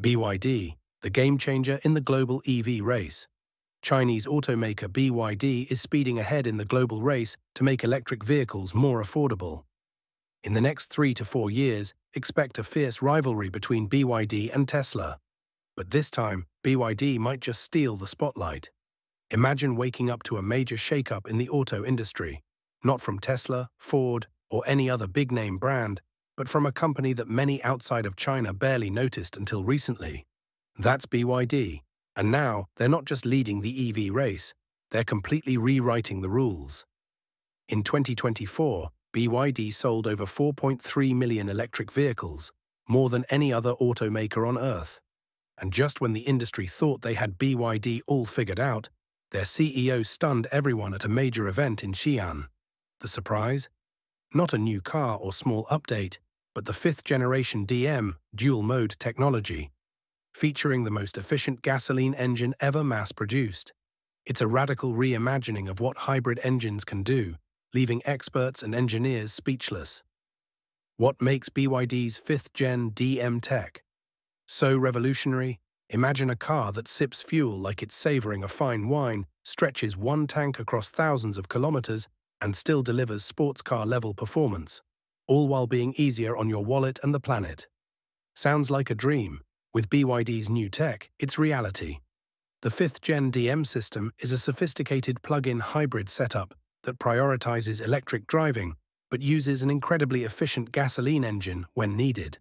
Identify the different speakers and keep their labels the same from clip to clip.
Speaker 1: BYD, the game changer in the global EV race. Chinese automaker BYD is speeding ahead in the global race to make electric vehicles more affordable. In the next three to four years, expect a fierce rivalry between BYD and Tesla. But this time, BYD might just steal the spotlight. Imagine waking up to a major shakeup in the auto industry, not from Tesla, Ford, or any other big-name brand, but from a company that many outside of China barely noticed until recently. That's BYD. And now, they're not just leading the EV race, they're completely rewriting the rules. In 2024, BYD sold over 4.3 million electric vehicles, more than any other automaker on Earth. And just when the industry thought they had BYD all figured out, their CEO stunned everyone at a major event in Xi'an. The surprise? Not a new car or small update, but the fifth generation DM dual mode technology, featuring the most efficient gasoline engine ever mass produced. It's a radical reimagining of what hybrid engines can do, leaving experts and engineers speechless. What makes BYD's fifth gen DM tech so revolutionary? Imagine a car that sips fuel like it's savoring a fine wine, stretches one tank across thousands of kilometers, and still delivers sports car level performance all while being easier on your wallet and the planet. Sounds like a dream. With BYD's new tech, it's reality. The 5th Gen DM system is a sophisticated plug-in hybrid setup that prioritizes electric driving but uses an incredibly efficient gasoline engine when needed.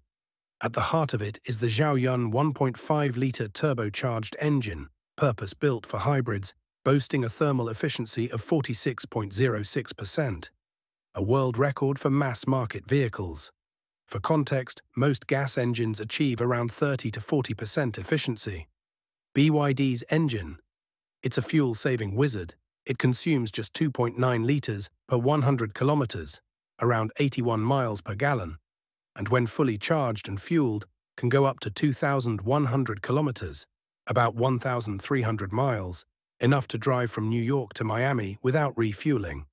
Speaker 1: At the heart of it is the Xiaoyun 1.5-litre turbocharged engine, purpose-built for hybrids, boasting a thermal efficiency of 46.06% a world record for mass-market vehicles. For context, most gas engines achieve around 30 to 40% efficiency. BYD's engine. It's a fuel-saving wizard. It consumes just 2.9 litres per 100 kilometres, around 81 miles per gallon, and when fully charged and fueled, can go up to 2,100 kilometres, about 1,300 miles, enough to drive from New York to Miami without refueling.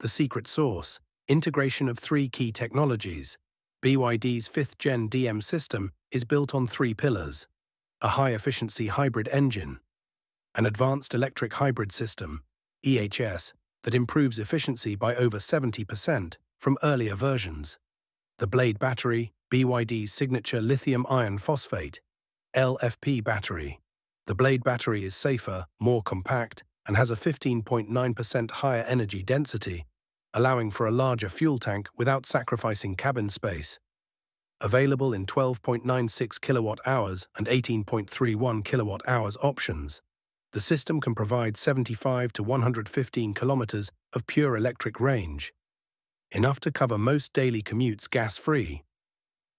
Speaker 1: The secret source, integration of three key technologies. BYD's 5th Gen DM system is built on three pillars. A high-efficiency hybrid engine, an advanced electric hybrid system, EHS, that improves efficiency by over 70% from earlier versions. The Blade battery, BYD's signature lithium iron phosphate, LFP battery. The Blade battery is safer, more compact, and has a 15.9% higher energy density, allowing for a larger fuel tank without sacrificing cabin space. Available in 12.96 kilowatt hours and 18.31 kilowatt hours options, the system can provide 75 to 115 kilometers of pure electric range, enough to cover most daily commutes gas-free.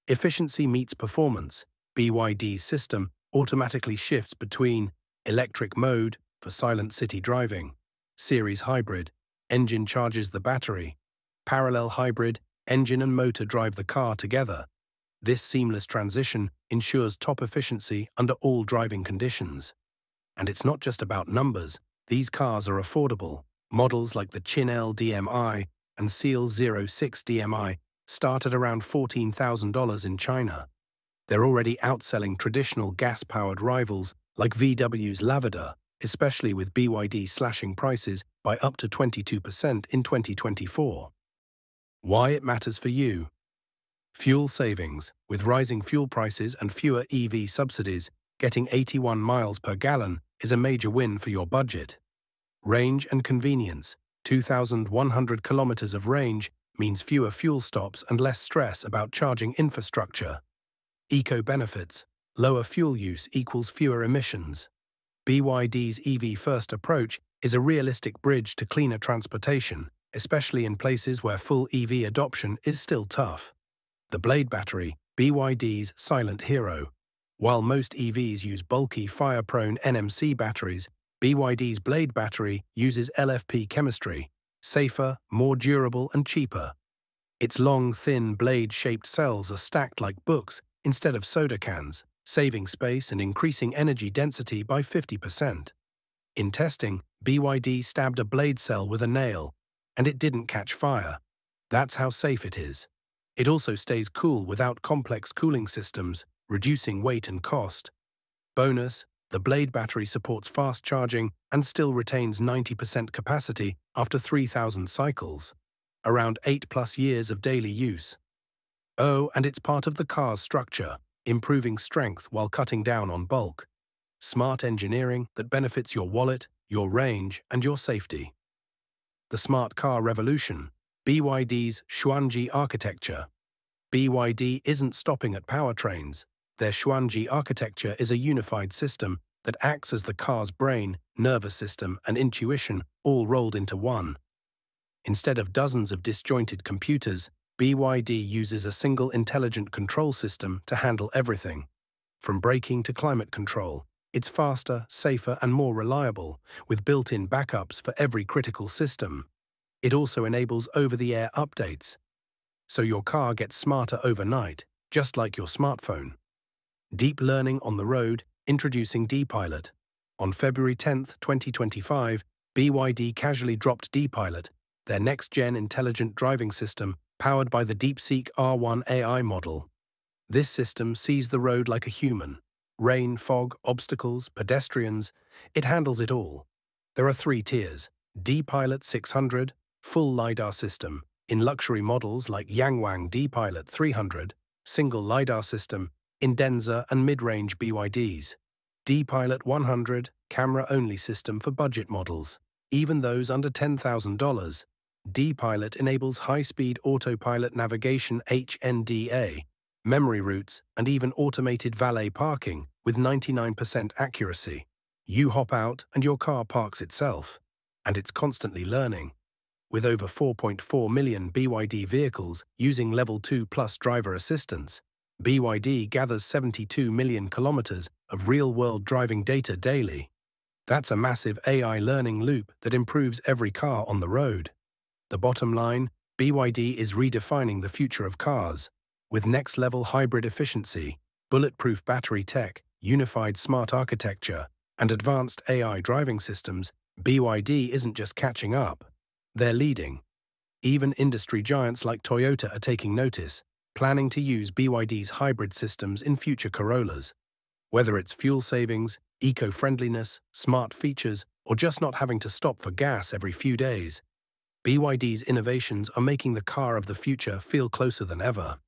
Speaker 1: Efficiency meets performance. BYD's system automatically shifts between electric mode, for silent city driving, series hybrid, engine charges the battery, parallel hybrid, engine and motor drive the car together. This seamless transition ensures top efficiency under all driving conditions. And it's not just about numbers, these cars are affordable. Models like the Qin-L DMI and Seal 06 DMI start at around $14,000 in China. They're already outselling traditional gas-powered rivals like VW's Lavida especially with BYD slashing prices by up to 22% in 2024. Why it matters for you. Fuel savings. With rising fuel prices and fewer EV subsidies, getting 81 miles per gallon is a major win for your budget. Range and convenience. 2,100 kilometers of range means fewer fuel stops and less stress about charging infrastructure. Eco benefits. Lower fuel use equals fewer emissions. BYD's EV-first approach is a realistic bridge to cleaner transportation, especially in places where full EV adoption is still tough. The Blade battery, BYD's silent hero. While most EVs use bulky, fire-prone NMC batteries, BYD's Blade battery uses LFP chemistry, safer, more durable and cheaper. Its long, thin, blade-shaped cells are stacked like books instead of soda cans, saving space and increasing energy density by 50%. In testing, BYD stabbed a blade cell with a nail, and it didn't catch fire. That's how safe it is. It also stays cool without complex cooling systems, reducing weight and cost. Bonus, the Blade battery supports fast charging and still retains 90% capacity after 3,000 cycles, around 8 plus years of daily use. Oh, and it's part of the car's structure, improving strength while cutting down on bulk. Smart engineering that benefits your wallet, your range, and your safety. The Smart Car Revolution, BYD's Xuanji architecture. BYD isn't stopping at powertrains. Their Xuanji architecture is a unified system that acts as the car's brain, nervous system, and intuition all rolled into one. Instead of dozens of disjointed computers, BYD uses a single intelligent control system to handle everything. From braking to climate control, it's faster, safer, and more reliable, with built-in backups for every critical system. It also enables over-the-air updates, so your car gets smarter overnight, just like your smartphone. Deep Learning on the Road, introducing DiPilot. On February 10, 2025, BYD casually dropped DiPilot, their next-gen intelligent driving system powered by the DeepSeek R1 AI model. This system sees the road like a human. Rain, fog, obstacles, pedestrians, it handles it all. There are three tiers, DiPilot 600, full LiDAR system, in luxury models like Yangwang DiPilot 300, single LiDAR system, in Denza and mid-range BYDs. DiPilot 100, camera-only system for budget models, even those under $10,000. DiPilot enables high-speed autopilot navigation HNDA, memory routes, and even automated valet parking with 99% accuracy. You hop out and your car parks itself, and it's constantly learning. With over 4.4 million BYD vehicles using Level 2 Plus driver assistance, BYD gathers 72 million kilometers of real-world driving data daily. That's a massive AI learning loop that improves every car on the road. The bottom line, BYD is redefining the future of cars. With next-level hybrid efficiency, bulletproof battery tech, unified smart architecture, and advanced AI driving systems, BYD isn't just catching up, they're leading. Even industry giants like Toyota are taking notice, planning to use BYD's hybrid systems in future Corollas. Whether it's fuel savings, eco-friendliness, smart features, or just not having to stop for gas every few days, BYD's innovations are making the car of the future feel closer than ever.